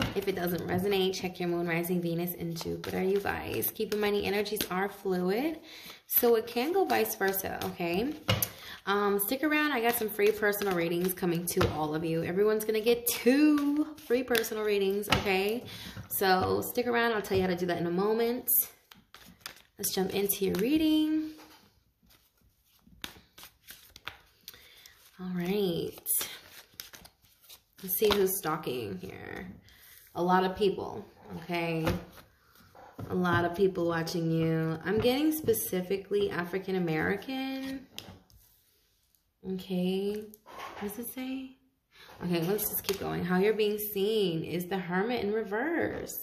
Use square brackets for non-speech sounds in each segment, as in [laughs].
If it doesn't resonate, check your moon, rising, Venus, and Jupiter, you guys. Keep in mind, the energies are fluid, so it can go vice versa, okay? Um, stick around. I got some free personal readings coming to all of you. Everyone's going to get two free personal readings, okay? So stick around. I'll tell you how to do that in a moment. Let's jump into your reading. All right. Let's see who's stalking here. A lot of people, okay? A lot of people watching you. I'm getting specifically African American. Okay. What does it say? Okay, let's just keep going. How you're being seen is the Hermit in reverse.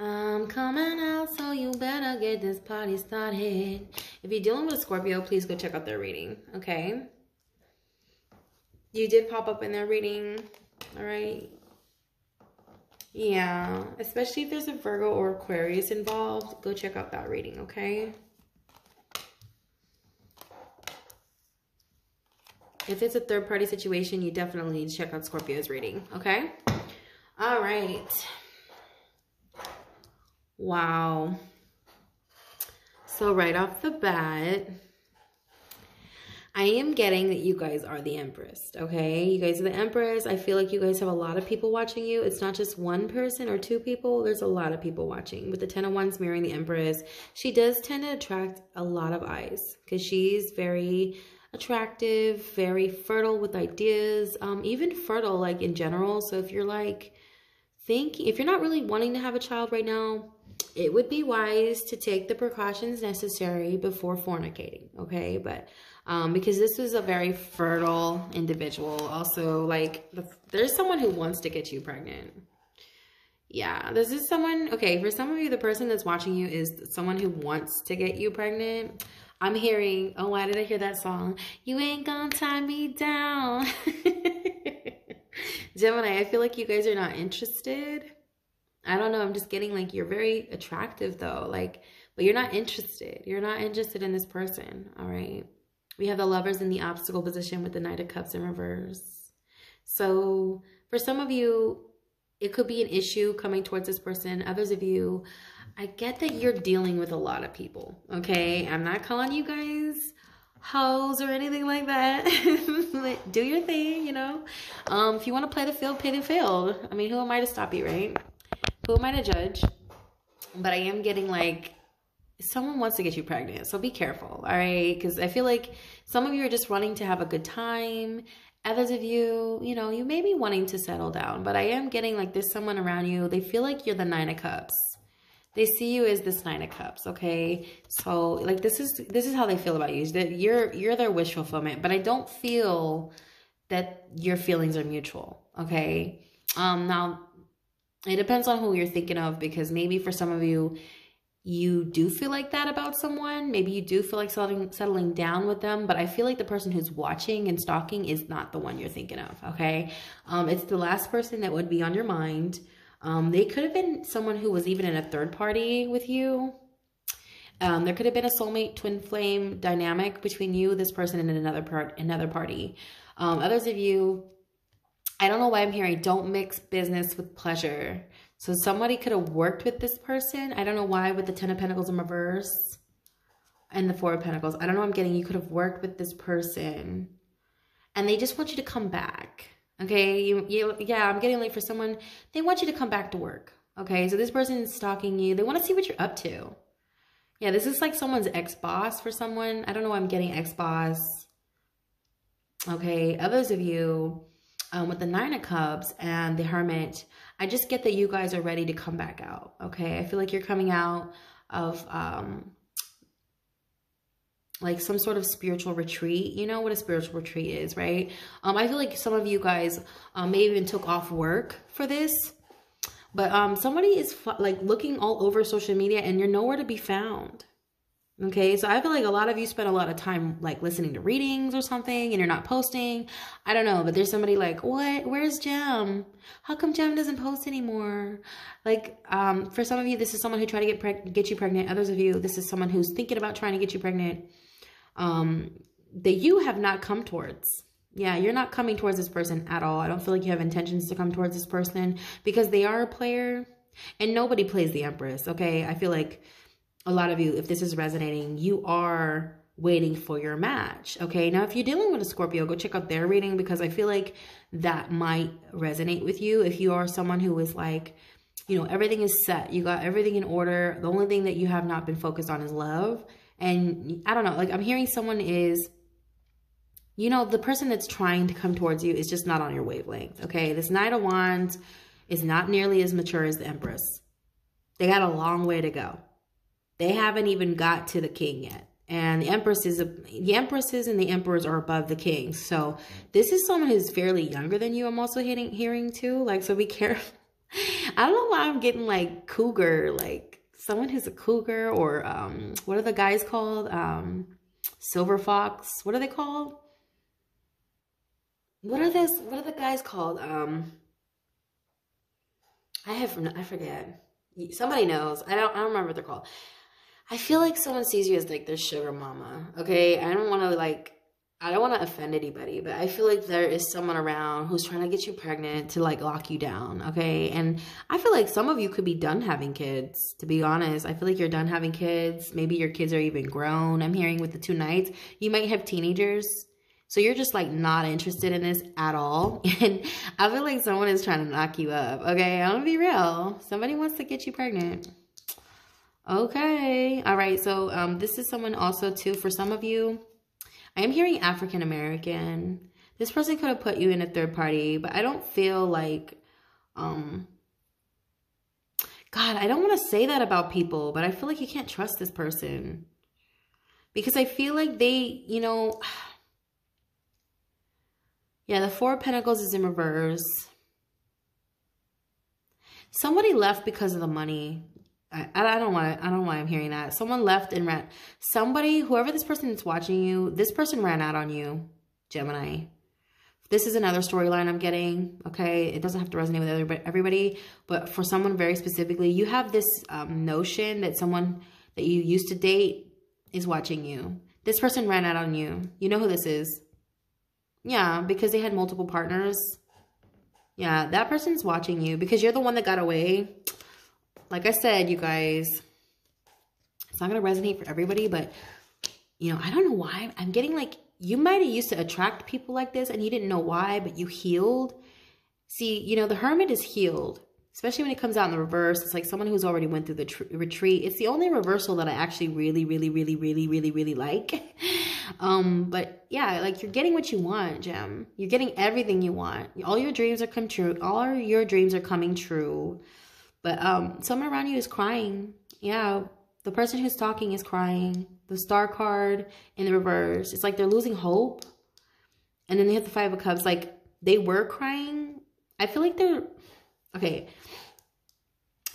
I'm coming out, so you better get this party started. If you're dealing with a Scorpio, please go check out their reading, okay? You did pop up in their reading, all right? Yeah, especially if there's a Virgo or Aquarius involved, go check out that reading, okay? If it's a third party situation, you definitely need to check out Scorpio's reading, okay? All right. Wow. So right off the bat, I am getting that you guys are the Empress, okay? You guys are the Empress. I feel like you guys have a lot of people watching you. It's not just one person or two people. There's a lot of people watching. With the Ten of Wands mirroring the Empress, she does tend to attract a lot of eyes because she's very attractive, very fertile with ideas, um, even fertile like in general. So if you're like thinking, if you're not really wanting to have a child right now, it would be wise to take the precautions necessary before fornicating, okay? But um, because this was a very fertile individual. Also, like, the, there's someone who wants to get you pregnant. Yeah, this is someone, okay, for some of you, the person that's watching you is someone who wants to get you pregnant. I'm hearing, oh, why did I hear that song? You ain't gonna tie me down. [laughs] Gemini, I feel like you guys are not interested. I don't know. I'm just getting like, you're very attractive though. Like, but you're not interested. You're not interested in this person. All right. We have the lovers in the obstacle position with the Knight of Cups in reverse. So for some of you, it could be an issue coming towards this person. Others of you, I get that you're dealing with a lot of people, okay? I'm not calling you guys hoes or anything like that. [laughs] Do your thing, you know? Um, if you want to play the field, play the field. I mean, who am I to stop you, right? Who am I to judge? But I am getting like someone wants to get you pregnant. So be careful, all right? Because I feel like some of you are just wanting to have a good time. Others of you, you know, you may be wanting to settle down, but I am getting like there's someone around you. They feel like you're the nine of cups. They see you as this nine of cups, okay? So like this is this is how they feel about you. That you're you're their wish fulfillment, but I don't feel that your feelings are mutual, okay? Um now it depends on who you're thinking of because maybe for some of you you do feel like that about someone. Maybe you do feel like settling, settling down with them, but I feel like the person who's watching and stalking is not the one you're thinking of, okay? Um, it's the last person that would be on your mind. Um, they could have been someone who was even in a third party with you. Um, there could have been a soulmate twin flame dynamic between you, this person, and another part, another party. Um, others of you, I don't know why I'm hearing don't mix business with pleasure. So somebody could have worked with this person. I don't know why with the Ten of Pentacles in reverse and the Four of Pentacles. I don't know I'm getting. You could have worked with this person and they just want you to come back. Okay, you, you, yeah, I'm getting late for someone. They want you to come back to work. Okay, so this person is stalking you. They want to see what you're up to. Yeah, this is like someone's ex-boss for someone. I don't know why I'm getting ex-boss. Okay, others of you um, with the Nine of Cups and the Hermit, I just get that you guys are ready to come back out. Okay, I feel like you're coming out of um, like some sort of spiritual retreat. You know what a spiritual retreat is, right? Um, I feel like some of you guys um, may even took off work for this. But um, somebody is like looking all over social media and you're nowhere to be found. Okay, so I feel like a lot of you spend a lot of time like listening to readings or something and you're not posting. I don't know, but there's somebody like, what? Where's Jem? How come Jem doesn't post anymore? Like, um, for some of you, this is someone who tried to get preg- get you pregnant. Others of you, this is someone who's thinking about trying to get you pregnant. Um, that you have not come towards. Yeah, you're not coming towards this person at all. I don't feel like you have intentions to come towards this person because they are a player and nobody plays the Empress. Okay, I feel like a lot of you, if this is resonating, you are waiting for your match. Okay. Now, if you're dealing with a Scorpio, go check out their reading because I feel like that might resonate with you. If you are someone who is like, you know, everything is set, you got everything in order. The only thing that you have not been focused on is love. And I don't know, like I'm hearing someone is, you know, the person that's trying to come towards you is just not on your wavelength. Okay. This Knight of Wands is not nearly as mature as the Empress. They got a long way to go. They haven't even got to the king yet. And the empresses, the empresses and the emperors are above the kings. So this is someone who's fairly younger than you. I'm also hearing, hearing too. Like, so be careful. [laughs] I don't know why I'm getting like cougar, like someone who's a cougar or um, what are the guys called? Um, silver fox. What are they called? What are those? What are the guys called? Um, I have I forget. Somebody knows. I don't. I don't remember what they're called. I feel like someone sees you as like their sugar mama. Okay, I don't want to like I don't want to offend anybody, but I feel like there is someone around who's trying to get you pregnant to like lock you down, okay? And I feel like some of you could be done having kids, to be honest. I feel like you're done having kids. Maybe your kids are even grown. I'm hearing with the two knights, you might have teenagers. So you're just like not interested in this at all. [laughs] And I feel like someone is trying to knock you up, okay? I'm gonna be real. Somebody wants to get you pregnant. Okay. All right. So um, this is someone also too, for some of you, I am hearing African American. This person could have put you in a third party, but I don't feel like, um, God, I don't want to say that about people, but I feel like you can't trust this person because I feel like they, you know, [sighs] yeah, the Four of Pentacles is in reverse. Somebody left because of the money. I, I don't want I don't know why I'm hearing that. Someone left and ran. Somebody, whoever this person is watching you, this person ran out on you, Gemini. This is another storyline I'm getting. Okay, it doesn't have to resonate with everybody, but for someone very specifically, you have this um, notion that someone that you used to date is watching you. This person ran out on you. You know who this is? Yeah, because they had multiple partners. Yeah, that person's watching you because you're the one that got away like I said, you guys, it's not going to resonate for everybody, but, you know, I don't know why. I'm getting like, you might have used to attract people like this and you didn't know why, but you healed. See, you know, the hermit is healed, especially when it comes out in the reverse. It's like someone who's already went through the retreat. It's the only reversal that I actually really, really, really, really, really, really like. [laughs] um, but yeah, like you're getting what you want, Gem. You're getting everything you want. All your dreams are come true. All your dreams are coming true. But um, someone around you is crying. Yeah, the person who's talking is crying. The star card in the reverse. It's like they're losing hope. And then they have the five of cups. Like they were crying. I feel like they're okay.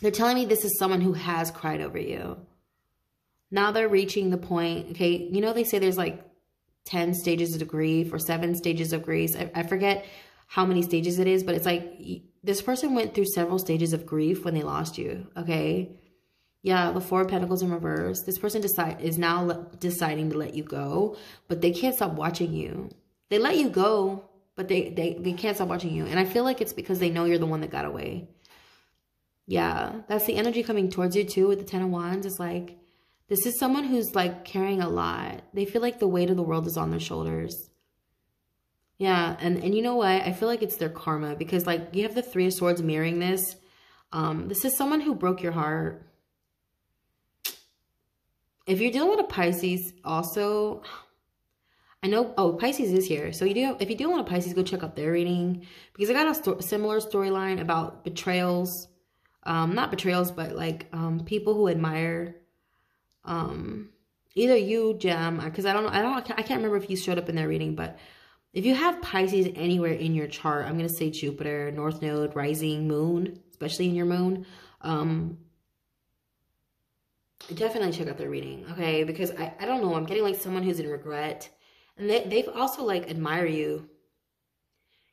They're telling me this is someone who has cried over you. Now they're reaching the point. Okay, you know they say there's like 10 stages of grief or seven stages of grief. I, I forget how many stages it is, but it's like this person went through several stages of grief when they lost you, okay? Yeah, the Four of Pentacles in reverse. This person decide is now deciding to let you go, but they can't stop watching you. They let you go, but they, they, they can't stop watching you. And I feel like it's because they know you're the one that got away. Yeah, that's the energy coming towards you too with the Ten of Wands. It's like, this is someone who's like carrying a lot. They feel like the weight of the world is on their shoulders. Yeah, and, and you know what? I feel like it's their karma because like you have the three of swords mirroring this. Um, this is someone who broke your heart. If you're dealing with a Pisces also, I know, oh, Pisces is here. So you do, if you do want a Pisces, go check out their reading because I got a sto similar storyline about betrayals. Um, not betrayals, but like um, people who admire um, either you, Gem, because I don't know, I don't, I can't remember if you showed up in their reading, but if you have Pisces anywhere in your chart, I'm going to say Jupiter, North Node, Rising, Moon. especially in your moon, um, definitely check out their reading, okay? Because I, I don't know, I'm getting like someone who's in regret. And they, they've also like admire you.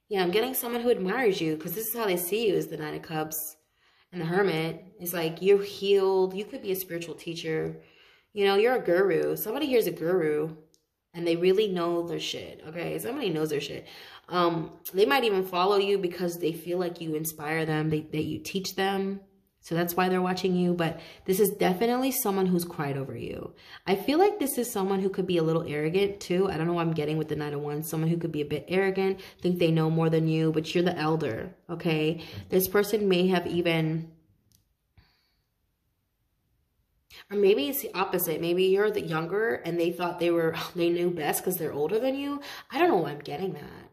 Yeah, I'm getting someone who admires you because this is how they see you as the Nine of Cups and the Hermit. It's like you're healed. You could be a spiritual teacher. You know, you're a guru. Somebody here's a guru and they really know their shit, okay? Somebody knows their shit. Um, they might even follow you because they feel like you inspire them, they, that you teach them. So that's why they're watching you. But this is definitely someone who's cried over you. I feel like this is someone who could be a little arrogant too. I don't know what I'm getting with the Nine of Wands. Someone who could be a bit arrogant, think they know more than you, but you're the elder, okay? This person may have even... Or maybe it's the opposite. Maybe you're the younger and they thought they were, [laughs] they knew best because they're older than you. I don't know why I'm getting that.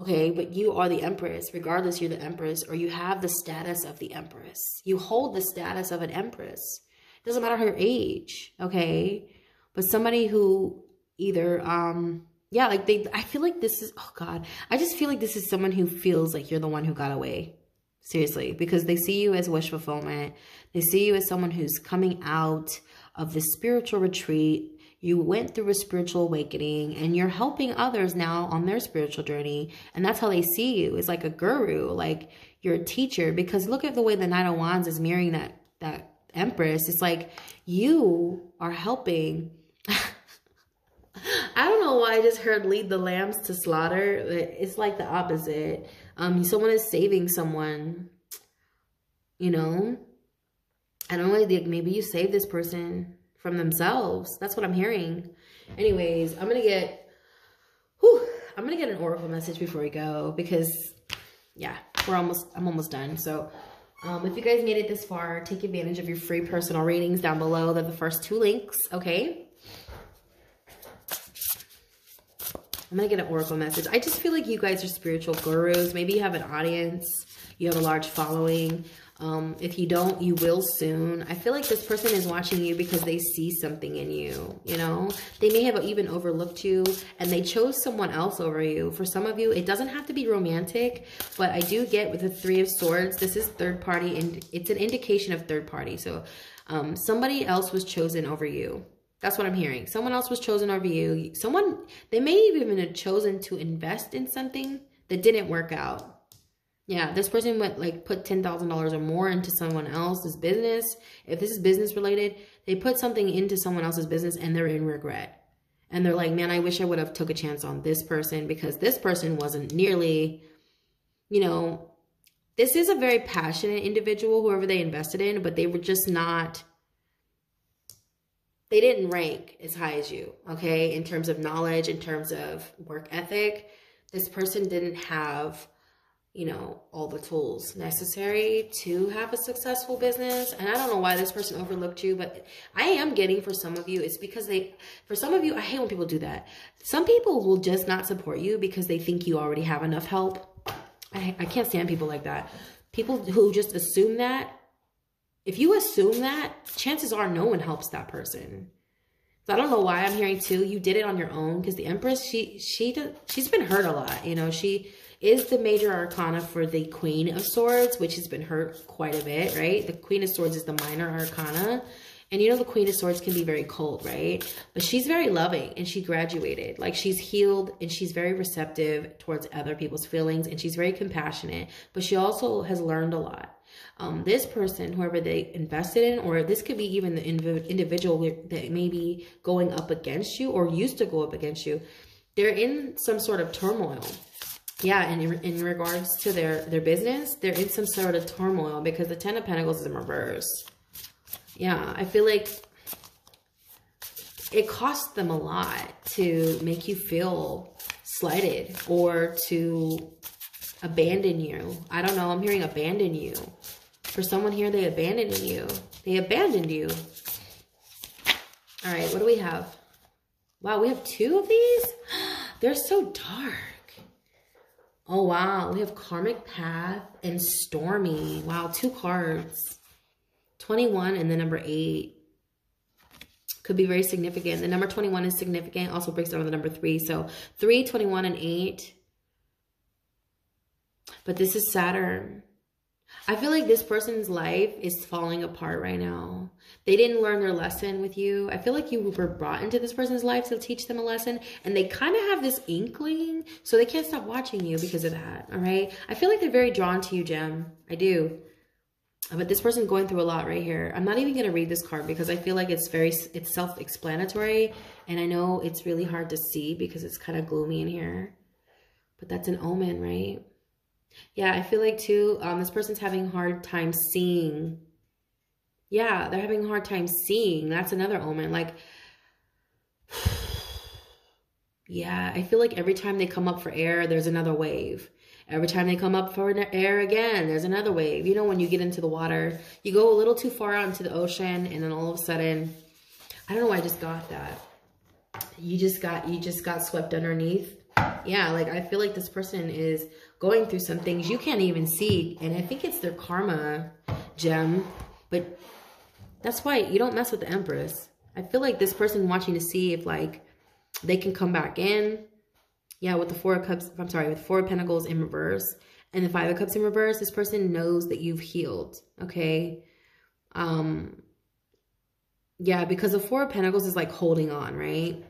Okay, but you are the empress. Regardless, you're the empress, or you have the status of the empress. You hold the status of an empress. It doesn't matter her age, okay? But somebody who either, um, yeah, like they, I feel like this is, oh God, I just feel like this is someone who feels like you're the one who got away. Seriously, because they see you as wish fulfillment. They see you as someone who's coming out of the spiritual retreat you went through a spiritual awakening and you're helping others now on their spiritual journey. And that's how they see you is like a guru, like you're a teacher. Because look at the way the Knight of Wands is mirroring that, that Empress. It's like you are helping. [laughs] I don't know why I just heard lead the lambs to slaughter. It's like the opposite. Um, someone is saving someone, you know. I don't know, like maybe you save this person from themselves. That's what I'm hearing. Anyways, I'm going to get, whew, I'm going to get an oracle message before we go because, yeah, we're almost, I'm almost done. So, um, if you guys made it this far, take advantage of your free personal readings down below. They're the first two links, okay? I'm going to get an oracle message. I just feel like you guys are spiritual gurus. Maybe you have an audience. You have a large following. Um, if you don't, you will soon. I feel like this person is watching you because they see something in you, you know? They may have even overlooked you and they chose someone else over you. For some of you, it doesn't have to be romantic, but I do get with the Three of Swords, this is third party and it's an indication of third party. So um, somebody else was chosen over you. That's what I'm hearing. Someone else was chosen over you. Someone, they may even have chosen to invest in something that didn't work out yeah, this person would like put $10,000 or more into someone else's business. If this is business related, they put something into someone else's business and they're in regret. And they're like, man, I wish I would have took a chance on this person because this person wasn't nearly, you know, this is a very passionate individual, whoever they invested in, but they were just not, they didn't rank as high as you, okay? In terms of knowledge, in terms of work ethic, this person didn't have you know, all the tools necessary to have a successful business. And I don't know why this person overlooked you, but I am getting for some of you, it's because they, for some of you, I hate when people do that. Some people will just not support you because they think you already have enough help. I, I can't stand people like that. People who just assume that. If you assume that, chances are no one helps that person. So I don't know why I'm hearing too. You did it on your own because the Empress, she she she's been hurt a lot. You know, she is the major arcana for the Queen of Swords, which has been hurt quite a bit, right? The Queen of Swords is the minor arcana. And you know the Queen of Swords can be very cold, right? But she's very loving and she graduated. Like she's healed and she's very receptive towards other people's feelings and she's very compassionate. But she also has learned a lot. Um, this person, whoever they invested in, or this could be even the individual that may be going up against you or used to go up against you, they're in some sort of turmoil yeah, in, in regards to their, their business, they're in some sort of turmoil because the Ten of Pentacles is in reverse. Yeah, I feel like it costs them a lot to make you feel slighted or to abandon you. I don't know. I'm hearing abandon you. For someone here, they abandoned you. They abandoned you. All right, what do we have? Wow, we have two of these? [gasps] They're so dark. Oh, wow. We have Karmic Path and Stormy. Wow, two cards. 21 and the number 8 could be very significant. The number 21 is significant. Also breaks down the number 3. So 3, 21, and 8. But this is Saturn. I feel like this person's life is falling apart right now. They didn't learn their lesson with you. I feel like you were brought into this person's life to teach them a lesson, and they kind of have this inkling, so they can't stop watching you because of that. All right. I feel like they're very drawn to you, Gem. I do. But this person's going through a lot right here. I'm not even going to read this card because I feel like it's very, it's self-explanatory. And I know it's really hard to see because it's kind of gloomy in here. But that's an omen, right? Yeah, I feel like too, um, this person's having a hard time seeing. Yeah, they're having a hard time seeing. That's another omen. Like, [sighs] yeah, I feel like every time they come up for air, there's another wave. Every time they come up for air again, there's another wave. You know, when you get into the water, you go a little too far out into the ocean, and then all of a sudden, I don't know why I just got that. You just got, you just got swept underneath. Yeah, like I feel like this person is going through some things you can't even see. And I think it's their karma gem. But that's why you don't mess with the Empress. I feel like this person watching to see if like they can come back in yeah, with the Four of Cups, I'm sorry, with Four of Pentacles in reverse and the Five of Cups in reverse, this person knows that you've healed, okay? Um, yeah, because the Four of Pentacles is like holding on, right?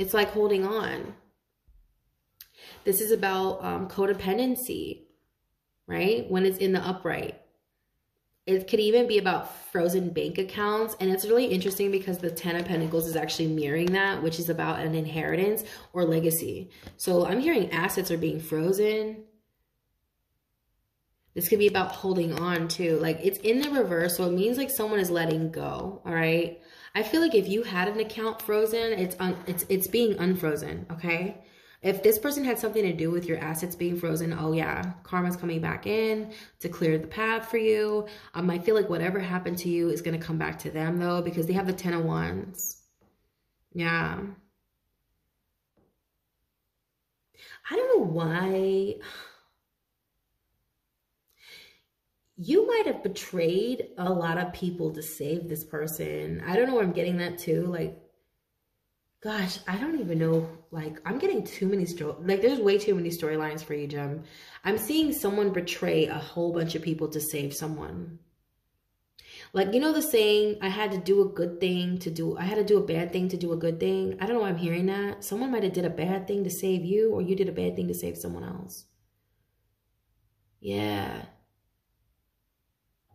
It's like holding on. This is about um, codependency, right? When it's in the upright. It could even be about frozen bank accounts. And it's really interesting because the Ten of Pentacles is actually mirroring that, which is about an inheritance or legacy. So I'm hearing assets are being frozen. This could be about holding on too. Like it's in the reverse. So it means like someone is letting go. All right. I feel like if you had an account frozen, it's un, it's it's being unfrozen, okay? If this person had something to do with your assets being frozen, oh yeah, karma's coming back in to clear the path for you. Um, I feel like whatever happened to you is going to come back to them though, because they have the 10 of wands. Yeah. I don't know why. You might have betrayed a lot of people to save this person. I don't know where I'm getting that too. Like, gosh, I don't even know. Like, I'm getting too many story. Like, there's way too many storylines for you, Jim. I'm seeing someone betray a whole bunch of people to save someone. Like, you know the saying, I had to do a good thing to do, I had to do a bad thing to do a good thing. I don't know why I'm hearing that. Someone might have did a bad thing to save you, or you did a bad thing to save someone else. Yeah.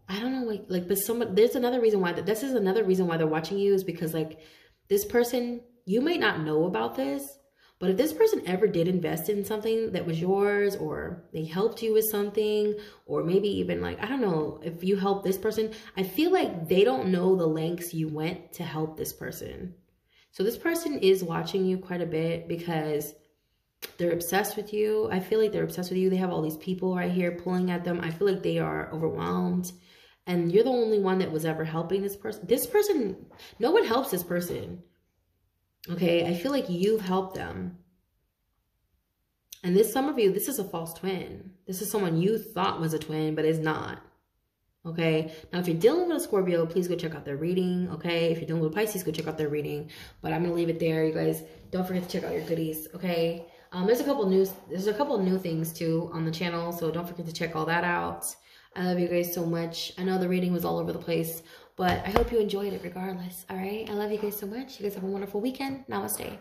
I don't know, like, like, but someone, there's another reason why, this is another reason why they're watching you is because, like, this person you might not know about this, but if this person ever did invest in something that was yours or they helped you with something or maybe even like, I don't know, if you help this person, I feel like they don't know the lengths you went to help this person. So this person is watching you quite a bit because they're obsessed with you. I feel like they're obsessed with you. They have all these people right here pulling at them. I feel like they are overwhelmed and you're the only one that was ever helping this person. This person, no one helps this person. Okay, I feel like you've helped them. And this, some of you, this is a false twin. This is someone you thought was a twin, but is not. Okay, now if you're dealing with a Scorpio, please go check out their reading. Okay, if you're dealing with Pisces, go check out their reading. But I'm gonna leave it there, you guys. Don't forget to check out your goodies. Okay, um, there's a couple new there's a couple new things too on the channel, so don't forget to check all that out. I love you guys so much. I know the reading was all over the place, but I hope you enjoyed it regardless. All right. I love you guys so much. You guys have a wonderful weekend. Namaste.